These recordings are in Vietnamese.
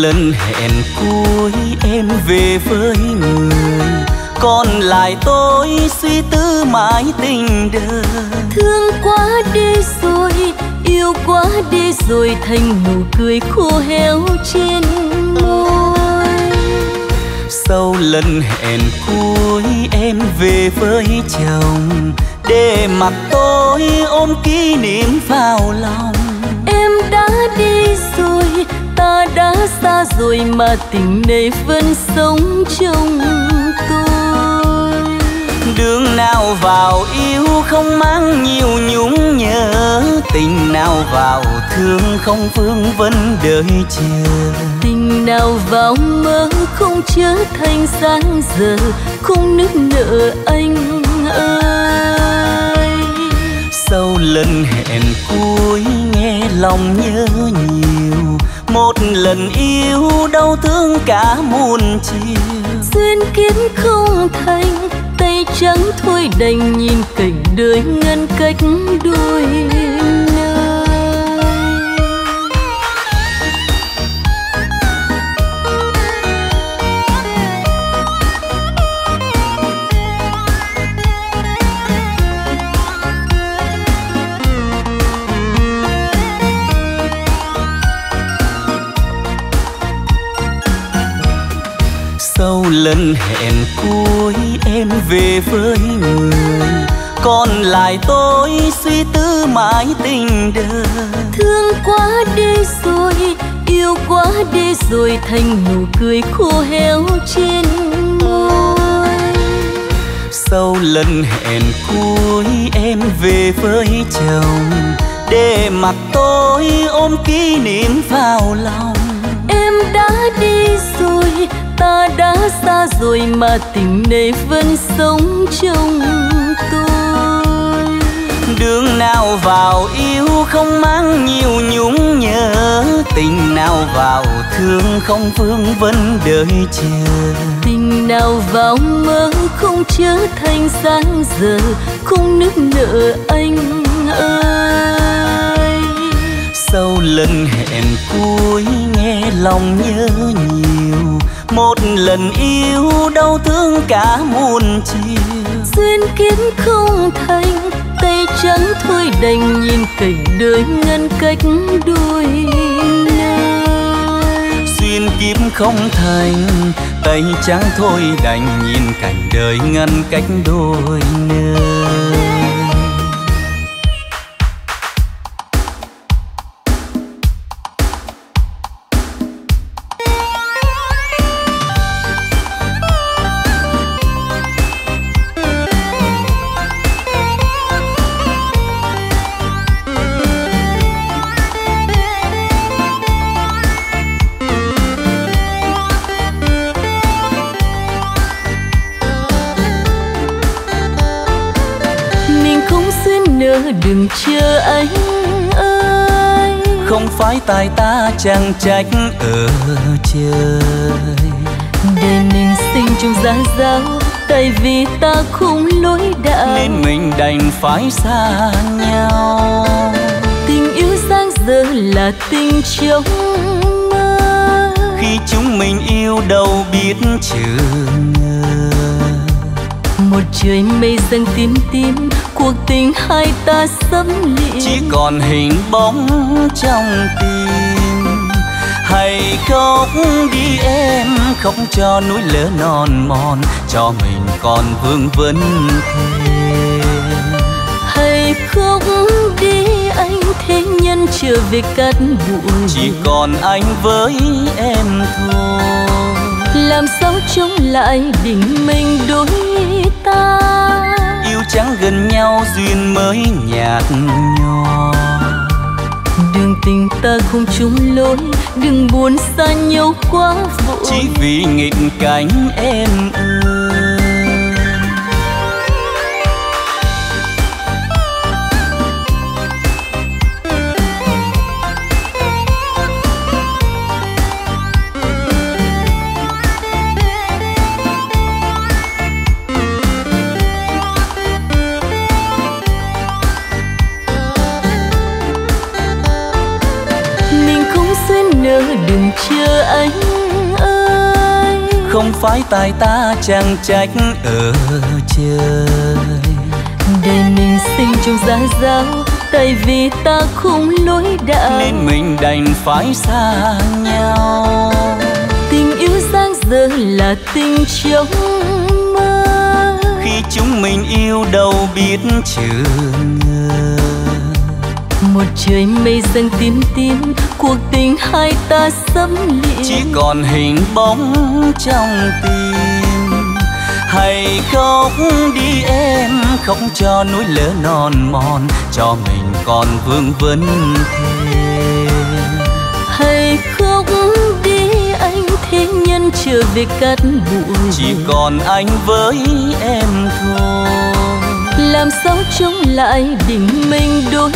lần hẹn cuối em về với người. Còn lại tôi suy tư mãi tình đời thương quá đi rồi yêu quá đi rồi thành nụ cười khô héo trên môi. Sau lần hẹn cuối em về với chồng để mặc tôi ôm kỷ niệm vào lòng. Em đã đi ta đã xa rồi mà tình này vẫn sống trong tôi. Đường nào vào yêu không mang nhiều nhung nhớ tình nào vào thương không vương vấn đợi chờ. Tình nào vào mơ không trở thành sáng giờ không nức nở anh ơi. Sau lần hẹn cuối nghe lòng nhớ nhiều một lần yêu đau thương cả muôn chiều. Duyên kiếp không thành, tay trắng thôi đành nhìn cảnh đời ngăn cách đuôi. Sau lần hẹn cuối em về với người. Còn lại tôi suy tư mãi tình đời. Thương quá đi rồi yêu quá đi rồi thành nụ cười khô héo trên môi. Sau lần hẹn cuối em về với chồng để mặc tôi ôm kỷ niệm vào lòng. Em đã đi rồi ta đã xa rồi mà tình này vẫn sống trong tôi. Đường nào vào yêu không mang nhiều nhung nhớ, tình nào vào thương không vương vấn đợi chờ. Tình nào vào mơ không trở thành sáng giờ, không nức nở anh ơi. Sau lần hẹn cuối nghe lòng nhớ nhiều một lần yêu đau thương cả muôn chiều. Duyên kiếp không thành tay trắng thôi đành nhìn cảnh đời ngăn cách đôi nơi duyên kiếp không thành tay trắng thôi đành nhìn cảnh đời ngăn cách đôi nơi tại ta chẳng trách ở trời. Để mình sinh trong giá giáo tại vì ta không lối đạo. Nên mình đành phải xa nhau. Tình yêu sáng giờ là tình trong mơ. Khi chúng mình yêu đâu biết chừng một trời mây dâng tím tím cuộc tình hai ta sấm lịa chỉ còn hình bóng trong tim hãy khóc đi em không cho núi lửa non mòn cho mình còn vương vấn thêm. Hãy khóc đi anh thế nhân trở về cát bụi. Chỉ còn anh với em thôi. Làm sao chống lại định mình đôi ta? Yêu chẳng gần nhau duyên mới nhạt nhòa tình ta không chung lối đừng buồn xa nhau quá vội. Chỉ vì nghịch cảnh em ơi đừng chờ anh ơi. Không phải tại ta chẳng trách ở trời. Đời mình sinh trong giá giáo tại vì ta không lối đạo. Nên mình đành phải xa nhau. Tình yêu giang dở là tình trong mơ. Khi chúng mình yêu đâu biết chừng ngờ một trời mây dâng tím tím cuộc tình hai ta xâm liệt chỉ còn hình bóng trong tim. Hãy khóc đi em khóc cho núi lỡ non mòn cho mình còn vương vấn thêm. Hãy khóc đi anh thế nhân trở về cát bụi. Chỉ còn anh với em thôi. Làm sao chống lại đỉnh mình đôi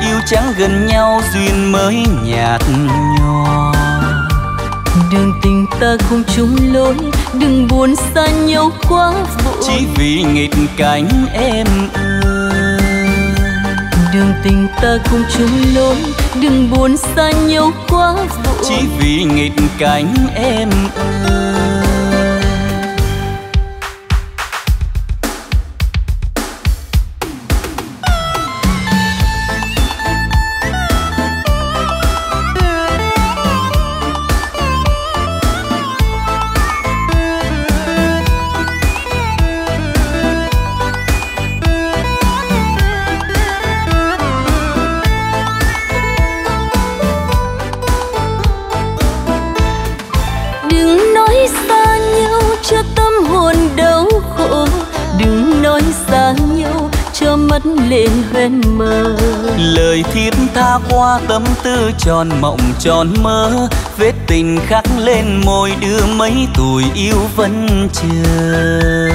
yêu chẳng gần nhau duyên mới nhạt nhòa. Đường tình ta không chung lối đừng buồn xa nhau quá vội chỉ vì nghịch cảnh em ơi đường tình ta không chung lối đừng buồn xa nhau quá vội chỉ vì nghịch cảnh em ơi thiết tha qua tâm tư tròn mộng tròn mơ vết tình khắc lên môi đưa mấy tuổi yêu vẫn chờ.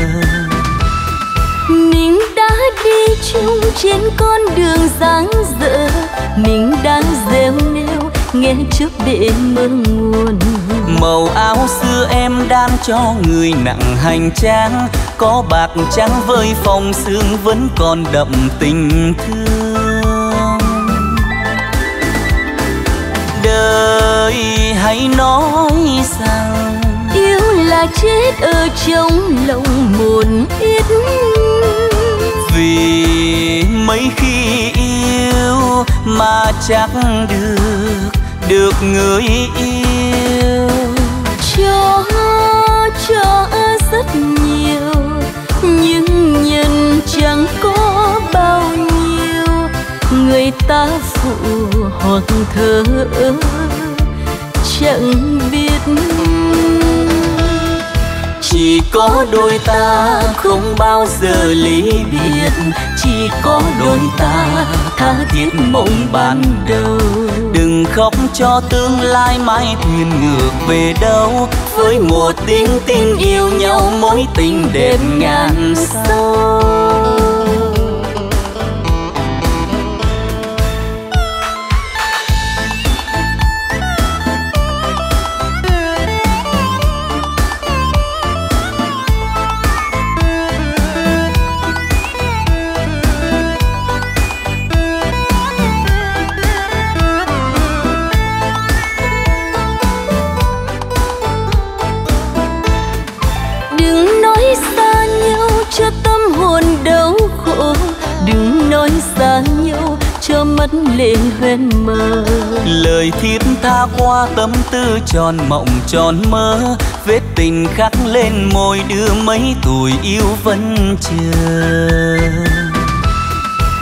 Mình đã đi chung trên con đường dáng dở mình đang rêu nêu nghe trước bể mơ nguồn màu áo xưa em đan cho người nặng hành trang có bạc trắng với phong sương vẫn còn đậm tình thương đời hãy nói rằng yêu là chết ở trong lòng một ít. Vì mấy khi yêu mà chắc được được người yêu. Cho cho rất nhiều nhưng nhân chẳng người ta phụ hoặc thơ chẳng biết. Chỉ có đôi ta không bao giờ ly biệt, chỉ có đôi ta tha thiết mộng ban đầu. Đừng khóc cho tương lai mai thuyền ngược về đâu, với một tiếng tin yêu nhau mối tình đẹp ngàn sâu mắt lên hoen mơ. Lời thiết tha qua tâm tư tròn mộng tròn mơ vết tình khắc lên môi đưa mấy tuổi yêu vẫn chờ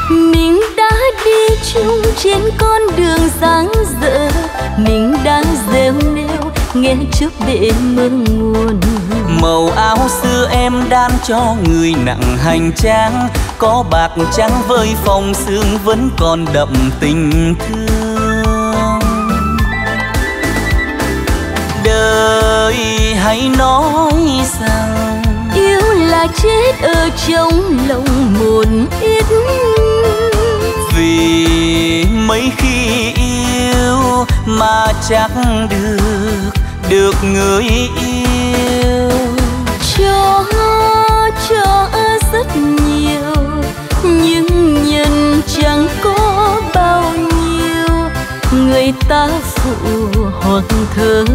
mình đã đi chung trên con đường dáng dở mình đang rêu nêu nghe trước bể mơ nguồn. Màu áo xưa em đan cho người nặng hành trang có bạc trắng với phong sương vẫn còn đậm tình thương. Đời hãy nói rằng yêu là chết ở trong lòng một ít. Vì mấy khi yêu mà chắc được được người yêu. Cho cho rất nhiều nhưng nhân chẳng có bao nhiêu, người ta phụ hoặc thơ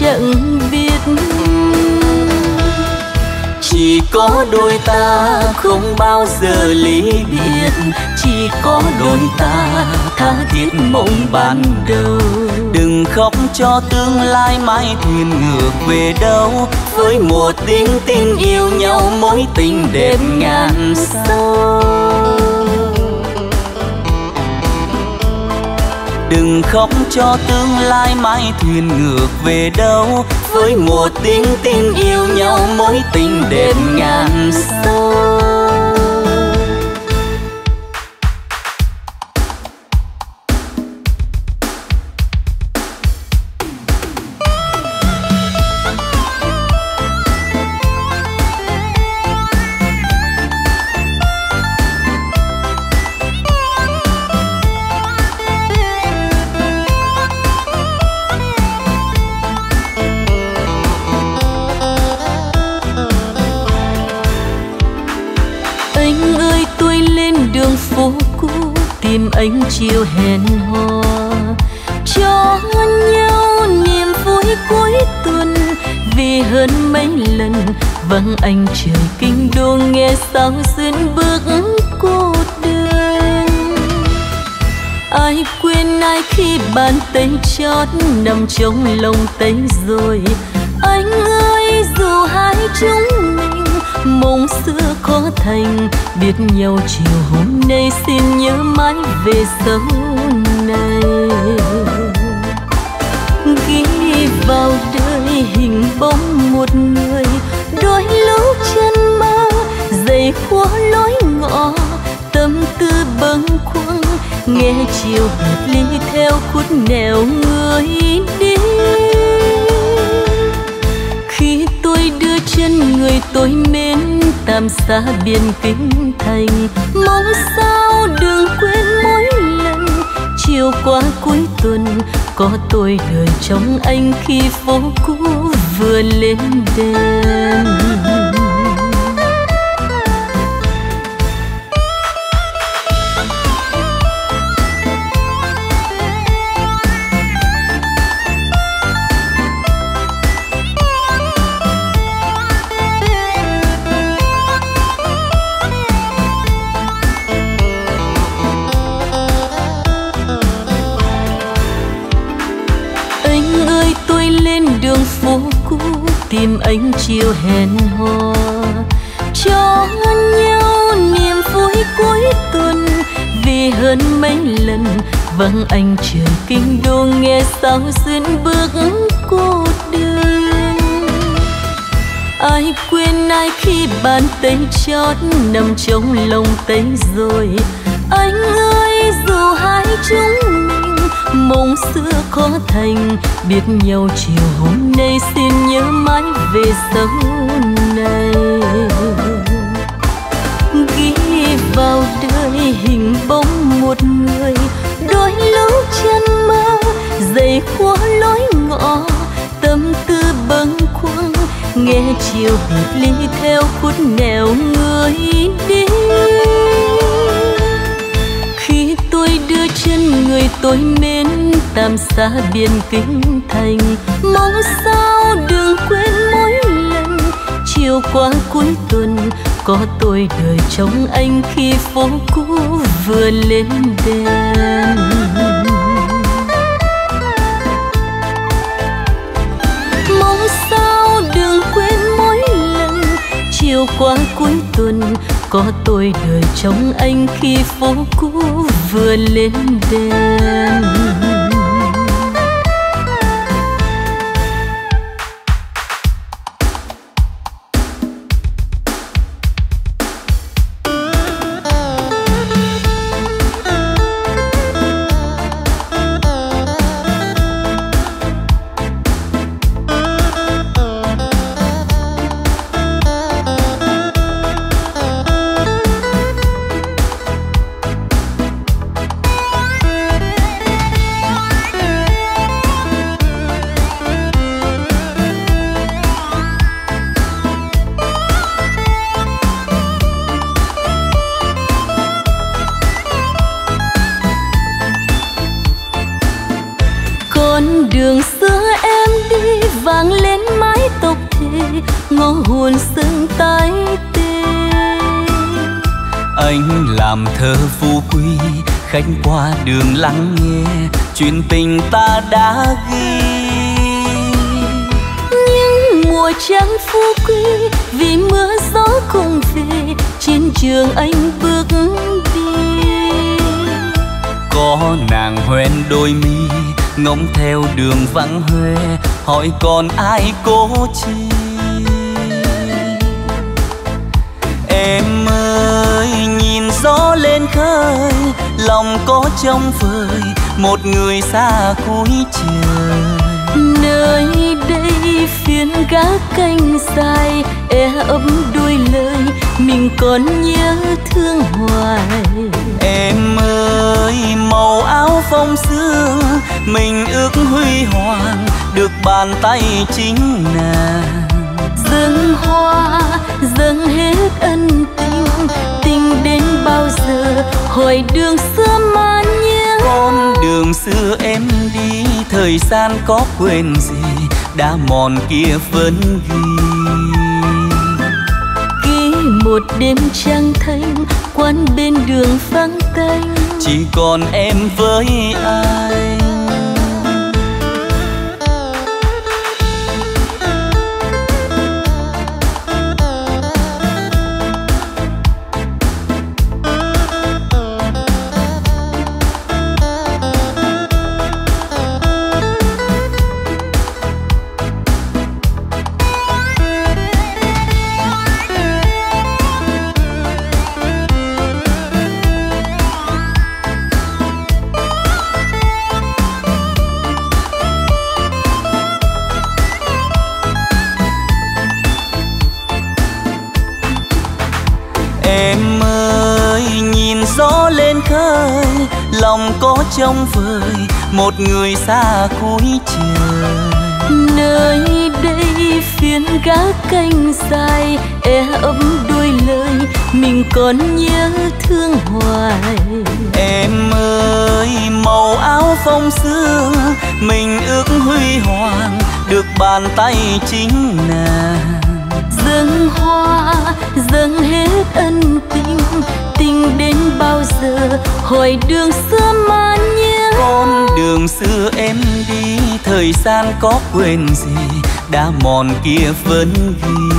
chẳng biết. Chỉ có đôi ta không bao giờ ly biệt, chỉ có đôi ta tha thiết mộng ban đầu khóc cho tương lai mai thuyền ngược về đâu. Với một tiếng tin yêu nhau mối tình đẹp ngàn sao đừng khóc cho tương lai mai thuyền ngược về đâu. Với một tiếng tin yêu nhau mối tình đẹp ngàn sao hẹn hò cho nhau niềm vui cuối tuần, vì hơn mấy lần vắng anh trời kinh đô nghe sao xuyên bước cô đơn. Ai quên ai khi bàn tay chót nằm trong lòng tay rồi, anh ơi dù hai chúng mình mong xưa có thành. Biết nhau chiều hôm nay xin nhớ mãi về sau này. Ghi vào đời hình bóng một người. Đôi lúc chân mơ dày khóa lối ngõ. Tâm tư bâng khuâng, nghe chiều biệt ly theo khuất nẻo người đi. Chân người tôi mến tạm xa biên kinh thành. Mong sao đừng quên mỗi lần chiều qua cuối tuần, có tôi đợi trong anh khi phố cũ vừa lên đèn ánh anh chiều hẹn hò, cho nhau niềm vui cuối tuần. Vì hơn mấy lần vắng anh trời kinh đô nghe sao xuyên bước cô đơn ai quên ai khi bàn tay chót nằm trong lòng tay rồi. Anh ơi, dù hai chúng mong xưa có thành, biết nhau chiều hôm nay xin nhớ mãi về sau này. Ghi vào đời hình bóng một người, đôi lúc chân mơ dày khóa lối ngõ, tâm tư bâng khuâng, nghe chiều biệt ly theo khuất nẻo người đi chân người tôi mến tạm xa biên kinh thành. Mong sao đừng quên mỗi lần, chiều qua cuối tuần, có tôi đợi trong anh khi phố cũ vừa lên đèn chiều qua cuối tuần. Có tôi đợi trong anh khi phố cũ vừa lên đèn sương tái tê anh làm thơ phú quý khách qua đường lắng nghe chuyện tình ta đã ghi. Nhưng mùa trắng phú quý vì mưa gió không về trên trường anh bước đi. Có nàng hoen đôi mi ngóng theo đường vắng huê hỏi còn ai cố chi em ơi nhìn gió lên khơi lòng có trong vời một người xa cuối trời. Nơi đây phiến gác canh dài e ấm đôi lời mình còn nhớ thương hoài. Em ơi màu áo phong sương mình ước huy hoàng được bàn tay chính nàng hỏi đường xưa mà nhớ. Con đường xưa em đi thời gian có quên gì đã mòn kia vẫn ghi. Ghi một đêm trăng thanh quán bên đường vắng tanh. Chỉ còn em với anh trong vời một người xa cuối trời. Nơi đây phiến gác canh dài e ấm đôi lời mình còn nhớ thương hoài. Em ơi màu áo phong sương mình ước huy hoàng được bàn tay chính nàng. Dâng hoa dâng hết ân tình tình đến bao giờ? Hỏi đường xưa mà nhớ. Con đường xưa em đi thời gian có quên gì? Đã mòn kia vẫn ghi.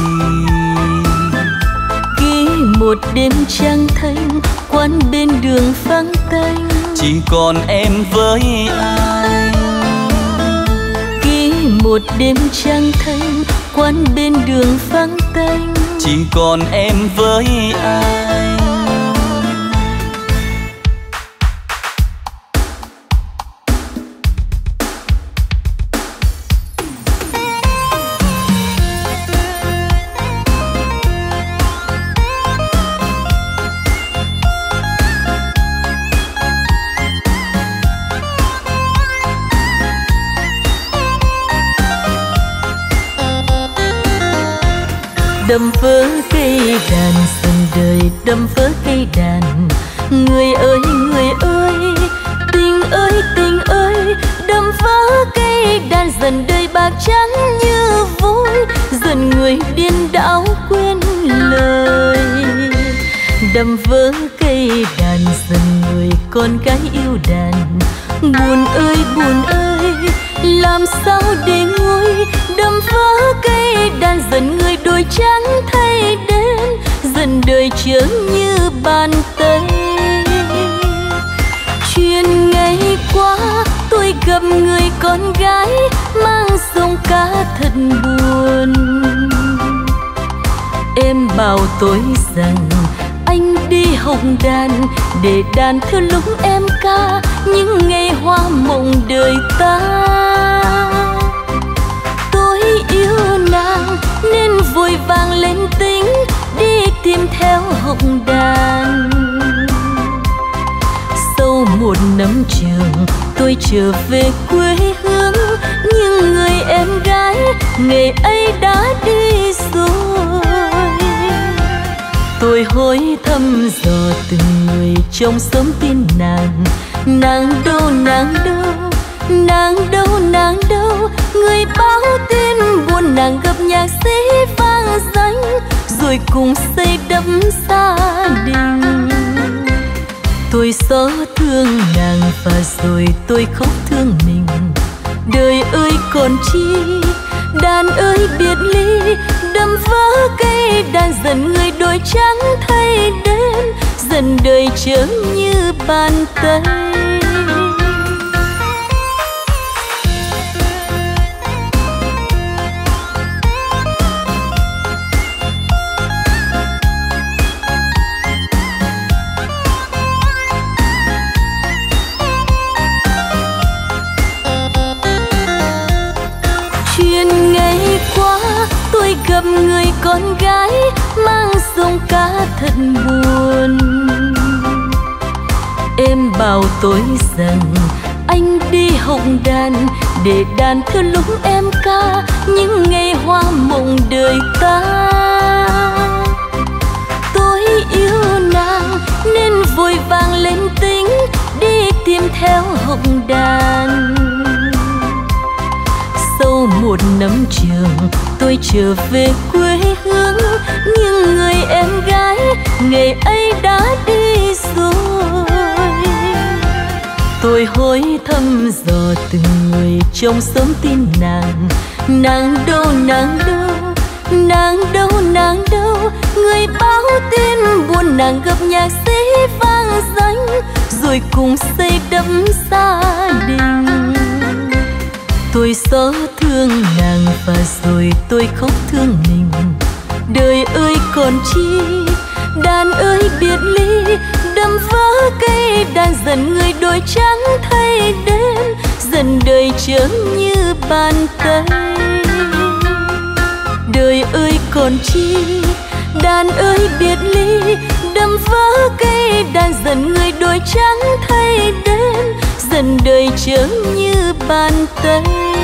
Ghi một đêm trăng thanh quán bên đường vắng tanh. Chỉ còn em với anh ghi một đêm trăng thanh quán bên đường vắng tanh. Chỉ còn em với anh đâm vỡ cây đàn, dần đời đâm vỡ cây đàn. Người ơi người ơi, tình ơi tình ơi, đâm vỡ cây đàn, dần đời bạc trắng như vôi. Dần người điên đảo quên lời. Đâm vỡ cây đàn, dần người con gái yêu đàn. Buồn ơi buồn ơi làm sao để nguôi đâm vỡ cây đàn dần người đôi trắng thay đến dần đời chớ như bàn tay. Chuyện ngày qua, tôi gặp người con gái mang giọng ca thật buồn. Em bảo tôi rằng anh đi hồng đàn để đàn thư lúc em ca, những ngày hoa mộng đời ta. Tôi yêu nàng, nên vội vàng lên tính, đi tìm theo hồng đàn. Sau một năm trường, tôi trở về quê hương, nhưng người em gái, ngày ấy đã đi rồi tôi hối thăm dò từng người trong sớm tin nàng. Nàng đâu nàng đâu nàng đâu nàng đâu. Người báo tin buồn nàng gặp nhạc sĩ vang danh, rồi cùng xây đắp gia đình. Tôi xót thương nàng và rồi tôi khóc thương mình. Đời ơi còn chi, đàn ơi biệt ly, đâm vỡ cây đàn dần người đôi trắng thay đêm dần đời chớ như bàn tay. Gặp người con gái mang ca thật buồn. Em bảo tôi rằng anh đi học đàn để đàn thơ lúc em ca, những ngày hoa mộng đời ta. Tôi yêu nàng nên vội vàng lên tính, đi tìm theo học đàn một năm trường tôi trở về quê hương, nhưng người em gái, ngày ấy đã đi rồi. Tôi hối thăm dò từng người trong sớm tin nàng. Nàng đâu nàng đâu nàng đâu nàng đâu. Người báo tin buồn nàng gặp nhạc sĩ vang danh, rồi cùng xây đắp gia đình tôi xót thương nàng và rồi tôi khóc thương mình. Đời ơi còn chi, đàn ơi biệt ly, đâm vỡ cây đàn dần người đôi trắng thay đêm. Dần đời chớ như bàn tay. Đời ơi còn chi, đàn ơi biệt ly, đâm vỡ cây đàn dần người đôi trắng thay đêm dần đời chớ như bàn tay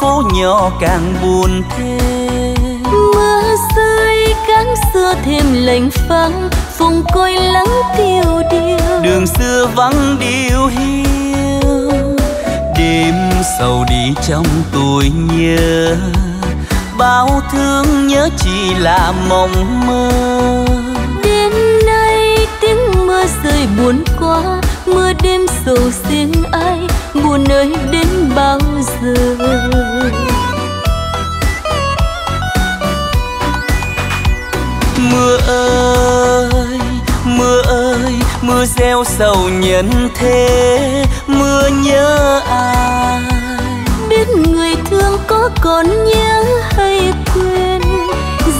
phố nhỏ càng buồn thêm. Mưa rơi cánh xưa thêm lạnh phăng vùng côi lắng tiêu điều. Đường xưa vắng điêu hiu đêm sầu đi trong tôi nhớ. Bao thương nhớ chỉ là mộng mơ. Đêm nay tiếng mưa rơi buồn quá mưa đêm sầu riêng ai buồn ơi đến bao giờ. Mưa ơi mưa ơi mưa gieo sầu nhân thế mưa nhớ ai? Biết người thương có còn nhớ hay quên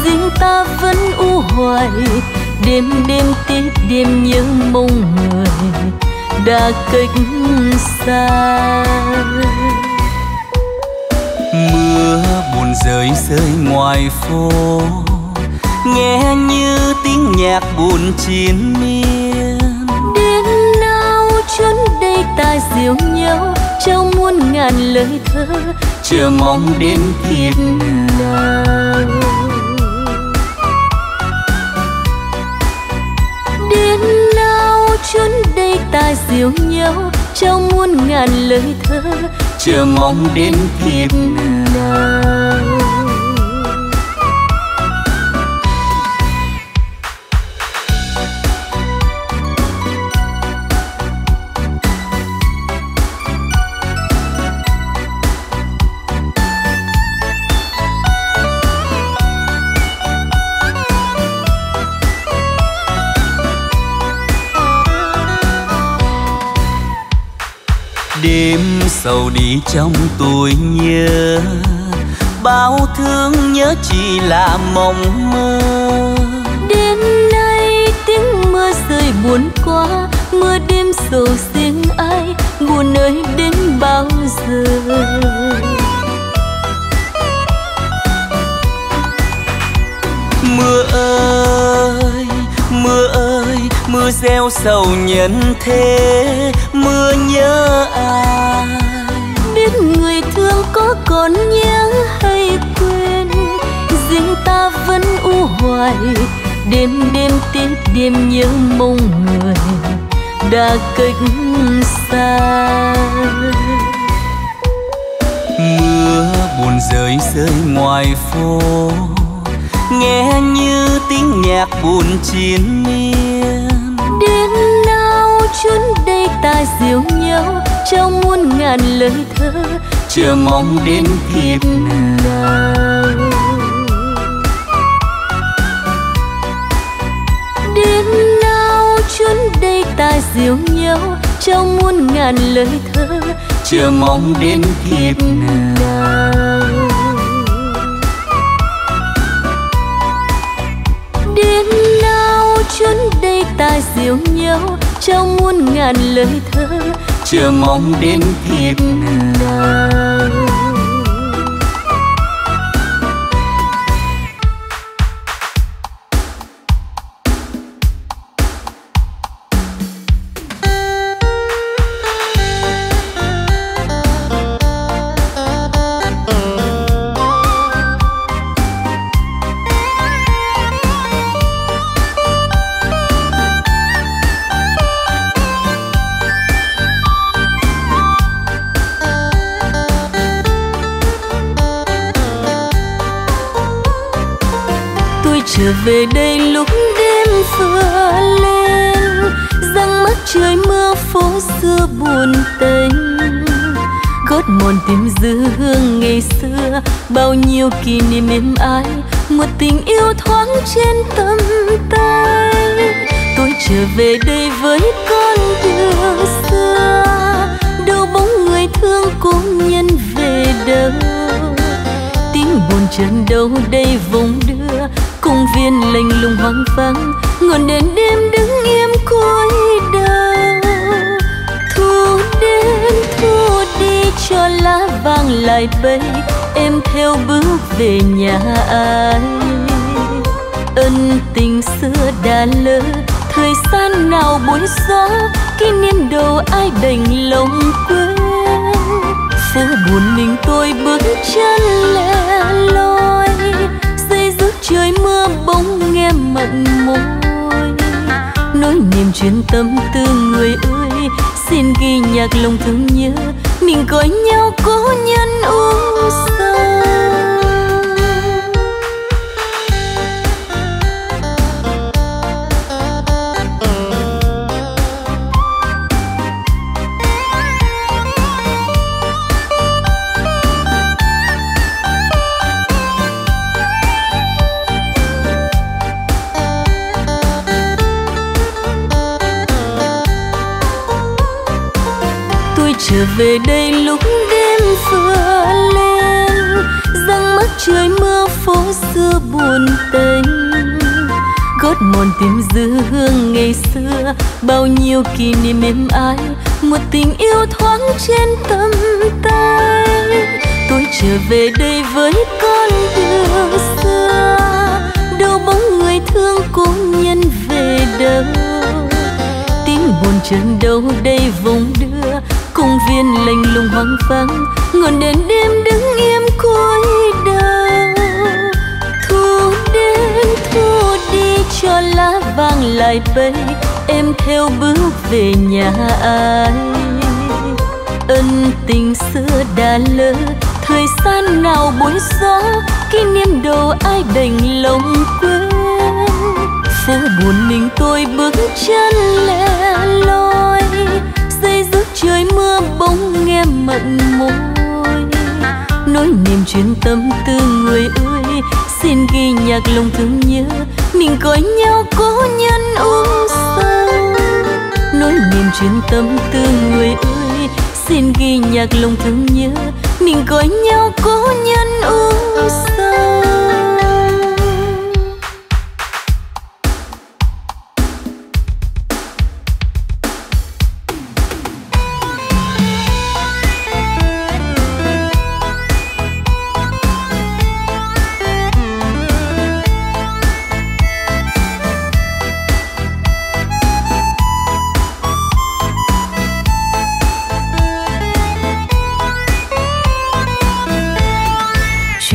riêng ta vẫn u hoài đêm đêm tiếp đêm nhớ mong người đã cách xa. Mưa buồn rơi rơi ngoài phố nghe như tiếng nhạc buồn chiến miên. Đến nào chốn đây ta dìu nhau trong muôn ngàn lời thơ chờ mong đến kiếp nào. đến nào chốn tay ta dìu nhau trong muôn ngàn lời thơ chờ mong đến kiếp nào đêm sầu đi trong tôi nhớ. Bao thương nhớ chỉ là mộng mơ. Đêm nay tiếng mưa rơi buồn quá mưa đêm sầu riêng ai buồn ơi đến bao giờ? Mưa ơi mưa ơi mưa gieo sầu nhân thế mưa nhớ ai? Biết người thương có còn nhớ hay quên riêng ta vẫn u hoài. Đêm đêm tiếc đêm nhớ mong người đã cách xa. Mưa buồn rơi rơi ngoài phố nghe như tiếng nhạc buồn chiến miên ngàn lời thơ chưa mong đến kịp nào đến nào chuyến đây ta diều nhau trong muôn ngàn lời thơ chưa mong đến kịp nào đến nào chuyến đây ta diều nhau trong muôn ngàn lời thơ chưa mong đến thiên đường trở về đây lúc đêm vừa lên. Răng mắt trời mưa phố xưa buồn tênh gót mòn tìm dư hương ngày xưa. Bao nhiêu kỷ niệm êm ái, một tình yêu thoáng trên tầm tay. Tôi trở về đây với con đường xưa. Đâu bóng người thương cũng nhân về đâu. Tiếng buồn chân đâu đây vùng công viên lênh lùng hoang vắng, ngọn đèn đêm đứng im cuối đầu thu đến, thu đi, cho lá vàng lại bay, em theo bước về nhà ai. Ân tình xưa đã lỡ, thời gian nào buổi gió kỷ niệm đầu ai đành lòng quên. Phố buồn mình tôi bước chân lẻ loi. Mặn môi. Nỗi niềm chuyên tâm tư người ơi, xin ghi nhạc lòng thương nhớ. Mình coi nhau cố nhân uống sâu trở về đây lúc đêm vừa lên. Răng mắt trời mưa phố xưa buồn tênh gót mòn tìm dư hương ngày xưa. Bao nhiêu kỷ niệm êm ái. Một tình yêu thoáng trên tầm tay. Tôi trở về đây với con đường xưa. Đâu bóng người thương cũng nhân về đâu. Tiếng buồn chân đâu đây vùng công viên lênh lùng hoang vắng ngọn đèn đêm đứng im cuối đầu thu đến, thu đi, cho lá vàng lại bay, em theo bước về nhà ai. Ân tình xưa đã lỡ, thời gian nào buổi gió kỷ niệm đầu ai đành lòng quên. Phố buồn mình tôi bước chân lẻ loi trời mưa bỗng nghe mận môi. Nỗi niềm chuyên tâm tư người ơi, xin ghi nhạc lòng thương nhớ. Mình coi nhau cố nhân uống sầu nỗi niềm chuyên tâm tư người ơi, xin ghi nhạc lòng thương nhớ. Mình coi nhau cố nhân uống sầu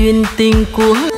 duyên tình của